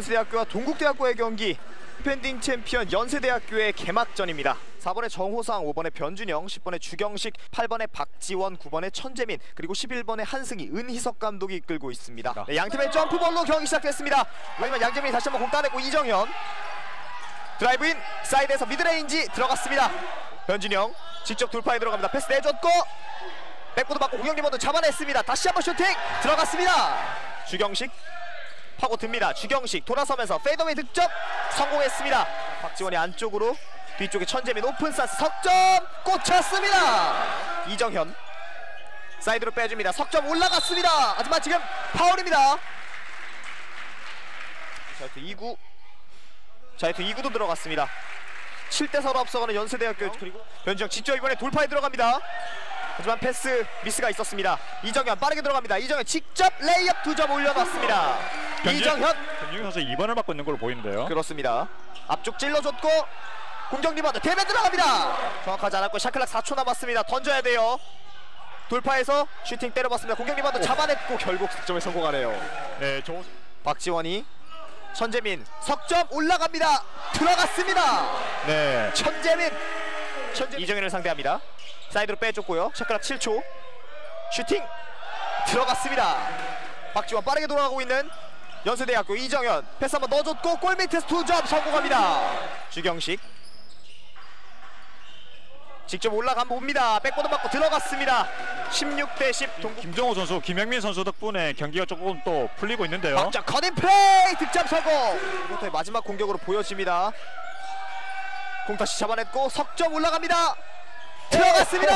연세대학교와 동국대학교의 경기 디펜딩 챔피언 연세대학교의 개막전입니다. 4번에 정호상, 5번에 변준영, 10번에 주경식, 8번에 박지원, 9번에 천재민, 그리고 11번에 한승희, 은희석 감독이 이끌고 있습니다. 네, 양팀의 점프볼로 경기 시작됐습니다. 왜냐면 양재민이 다시 한번 공 따내고 이정현 드라이브인 사이드에서 미드레인지 들어갔습니다. 변준영 직접 돌파에 들어갑니다. 패스 내줬고 백보드 받고 공격 리버드 잡아냈습니다. 다시 한번 슈팅 들어갔습니다. 주경식 파고 듭니다. 주경식 돌아서면서 fadeaway 득점 성공했습니다. 박지원이 안쪽으로 뒤쪽에 천재민 오픈 찬스 석점 꽂혔습니다. 이정현 사이드로 빼줍니다. 석점 올라갔습니다. 하지만 지금 파울입니다. 자유투 2구 자유투 2구도 들어갔습니다. 7대 4로 앞서가는 연세대학교 그리고 변지영 직접 이번에 돌파에 들어갑니다. 하지만 패스 미스가 있었습니다. 이정현 빠르게 들어갑니다. 이정현 직접 레이업 두 점 올려놨습니다. 이정현 변준영 선수 2번을 받고 있는 걸로 보이는데요. 그렇습니다. 앞쪽 찔러줬고 공격 리바운드 대면 들어갑니다. 정확하지 않았고 shot clock 4초 남았습니다. 던져야 돼요. 돌파해서 슈팅 때려봤습니다. 공격 리바운드 잡아냈고 결국 득점에 성공하네요. 네, 조 박지원이 천재민 석점 올라갑니다. 들어갔습니다. 네. 천재민 천재 이정현을 상대합니다. 사이드로 빼줬고요. shot clock 7초 슈팅 들어갔습니다. 박지원 빠르게 돌아가고 있는 연세대학교 이정현 패스 한번 넣어줬고 골 밑에서 두점 성공합니다. 주경식 직접 올라가 봅니다. 백보드 맞고 들어갔습니다. 16대 10 동국 김정호 선수, 김영민 선수 덕분에 경기가 조금 또 풀리고 있는데요. 막자 컷인 플레이 득점 성공. 이부터의 마지막 공격으로 보여집니다. 공 다시 잡아냈고 석점 올라갑니다. 들어갔습니다.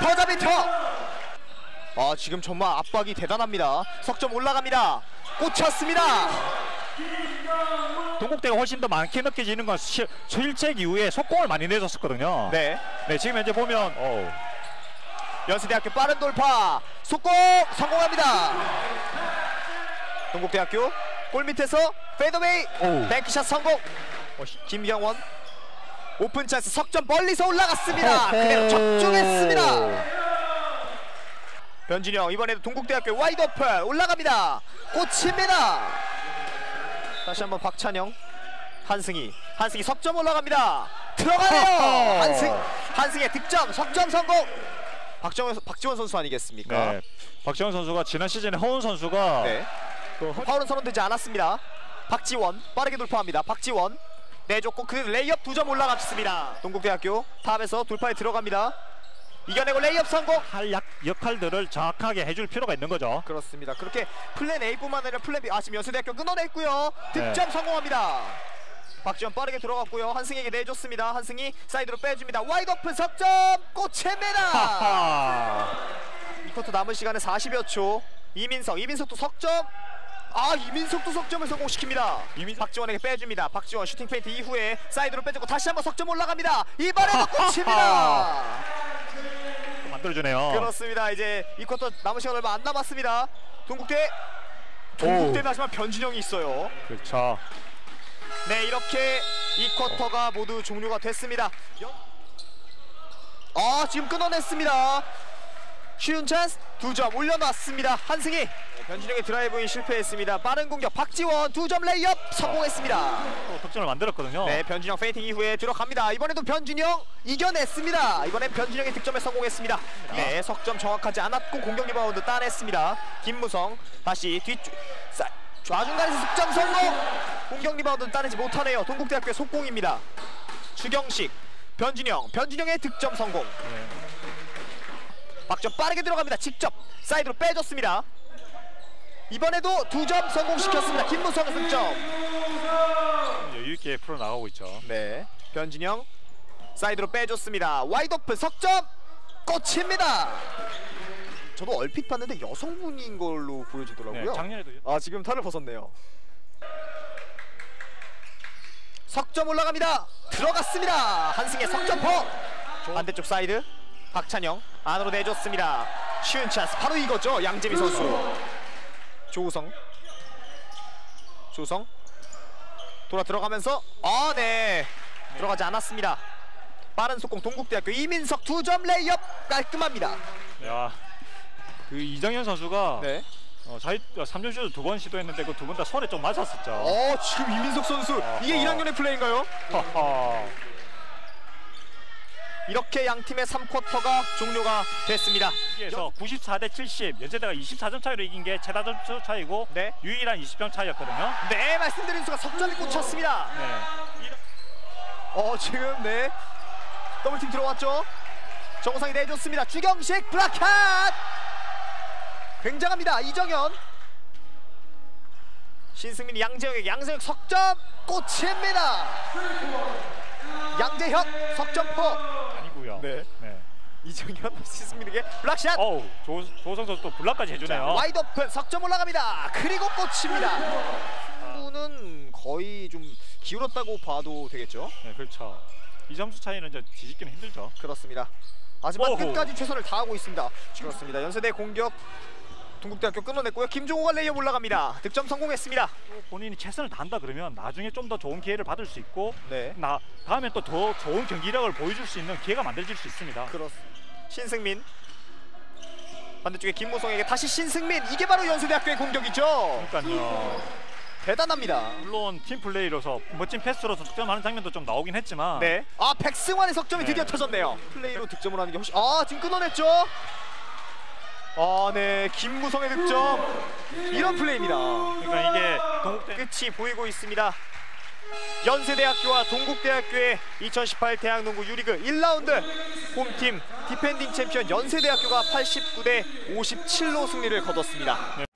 버저비터. 아 지금 정말 압박이 대단합니다. 석점 올라갑니다. 꽂혔습니다. 동국대가 훨씬 더 많게 느껴지는 건 실, 실책 이후에 속공을 많이 내줬었거든요. 네. 네, 지금 현재 보면 어우, 연세대학교 빠른 돌파 속공 성공합니다. 동국대학교 골 밑에서 fadeaway. bank shot 성공. 어, 김경원 오픈 찬스 석점 멀리서 올라갔습니다. 그대로 적중했습니다. 변진영 이번에도 동국대학교 wide open 올라갑니다. 꽂힙니다. 다시 한번 박찬영 한승희 한승희 석점 올라갑니다. 들어가네요. 한승 한승희 득점 석점 성공. 박정현 박지원 선수 아니겠습니까? 네. 박정현 선수가 지난 시즌에 허훈 선수가 네. 또 허- 파울은 선언되지 않았습니다. 박지원 빠르게 돌파합니다. 박지원 내줬고 그 레이업 두 점 올라갔습니다. 동국대학교 top에서 돌파에 들어갑니다. 이겨내고 레이업 성공. 할 약, 역할들을 정확하게 해줄 필요가 있는 거죠. 그렇습니다. 그렇게 plan A뿐만 아니라 plan B 아 지금 연세대학교 끊어냈고요. 득점 네. 성공합니다. 박지원 빠르게 들어갔고요. 한승희에게 내줬습니다. 한승희 사이드로 빼줍니다. wide open 석점 꽂힙니다. 하하. 이 쿼터 남은 시간은 40여 초. 이민석, 이민석도 석점. 아 이민석도 석점을 성공시킵니다. 이민석- 박지원에게 빼줍니다. 박지원 슈팅 페인트 이후에 사이드로 빼주고 다시 한번 석점 올라갑니다. 이번에도 꽂힙니다. 또 만들어주네요. 그렇습니다. 이제 이 쿼터 남은 시간 얼마 안 남았습니다. 동국대 동국대는 하지만 변진영이 있어요. 그렇죠. 네 이렇게 이 쿼터가 모두 종료가 됐습니다. 연- 아 지금 끊어냈습니다. 쉬운 찬스 두 점 올려놨습니다. 한승희 네, 변진영의 드라이브인 실패했습니다. 빠른 공격 박지원 두 점 레이업 성공했습니다. 또 득점을 만들었거든요. 네 변진영 페이팅 이후에 들어갑니다. 이번에도 변진영 이겨냈습니다. 이번엔 변진영의 득점에 성공했습니다. 네 석점 정확하지 않았고 공격 리바운드 따냈습니다. 김무성 다시 뒤쪽 사- 좌중간에서 득점 성공. 공격 리바운드 따내지 못하네요. 동국대학교의 속공입니다. 주경식 변진영 변진영의 득점 성공. 박점 빠르게 들어갑니다. 직접 사이드로 빼줬습니다. 이번에도 두 점 성공시켰습니다. 김무성의 득점. 여유 있게 풀어 나가고 있죠. 네, 변진영 사이드로 빼줬습니다. wide open 석점 꽂힙니다. 저도 얼핏 봤는데 여성분인 걸로 보여지더라고요. 네, 작년에도 아 지금 털을 벗었네요. 석점 올라갑니다. 들어갔습니다. 한승희 석점포. 반대쪽 사이드 박찬영 안으로 내줬습니다. 쉬운 찬스 바로 이거죠. 양재미 선수. 조우성. 조우성. 돌아 들어가면서 아 네. 들어가지 않았습니다. 빠른 속공 동국대학교 이민석 두 점 레이업 깔끔합니다. 야, 그 이정현 선수가 네. 어, 자유 3점 슛을 두 번 시도했는데 그 두 번 다 손에 좀 맞았었죠. 어 지금 이민석 선수 이게 어허. 1학년의 플레이인가요? 이렇게 양 팀의 3쿼터가 종료가 됐습니다. 여기에서 94대 70 연세대가 24점 차이로 이긴 게 최다 점수 차이고 네. 유일한 20점 차이였거든요. 네 말씀드린 수가 석점이 꽂혔습니다. 네. 어 지금 네 double team 들어왔죠. 정상이 내줬습니다. 주경식 block shot 굉장합니다. 이정현 신승민 양재혁에게 양재혁 석점 꽂힙니다. 양재혁 석점포. 네. 네. 이정현 신승민에게 block shot 어우 조, 조성 선수 또 block까지 해주네요. wide open 석점 올라갑니다. 그리고 꽂힙니다. 승부는 거의 좀 기울었다고 봐도 되겠죠. 네, 그렇죠. 이 점수 차이는 이제 뒤집기는 힘들죠. 그렇습니다. 하지만 오호. 끝까지 최선을 다하고 있습니다. 그렇습니다. 연세대 공격 동국대학교 끊어냈고요. 김종호가 레이업 올라갑니다. 득점 성공했습니다. 또 본인이 최선을 다한다 그러면 나중에 좀 더 좋은 기회를 받을 수 있고 네. 나 다음에 또 더 좋은 경기력을 보여줄 수 있는 기회가 만들어질 수 있습니다. 그렇 신승민 반대쪽에 김무성에게 다시 신승민 이게 바로 연세대학교의 공격이죠. 그러니까요. 대단합니다. 물론 팀 플레이로서 멋진 패스로서 득점하는 장면도 좀 나오긴 했지만 네. 아 백승환의 석점이 네. 드디어 터졌네요. 플레이로 득점을 하는 게 훨씬 아 지금 끊어냈죠. 아 네. 김무성의 득점. 이런 플레이입니다. 그러니까 이게 동국대 끝이 보이고 있습니다. 연세대학교와 동국대학교의 2018 대학농구 U리그 1라운드 홈팀 디펜딩 챔피언 연세대학교가 89대 57로 승리를 거뒀습니다.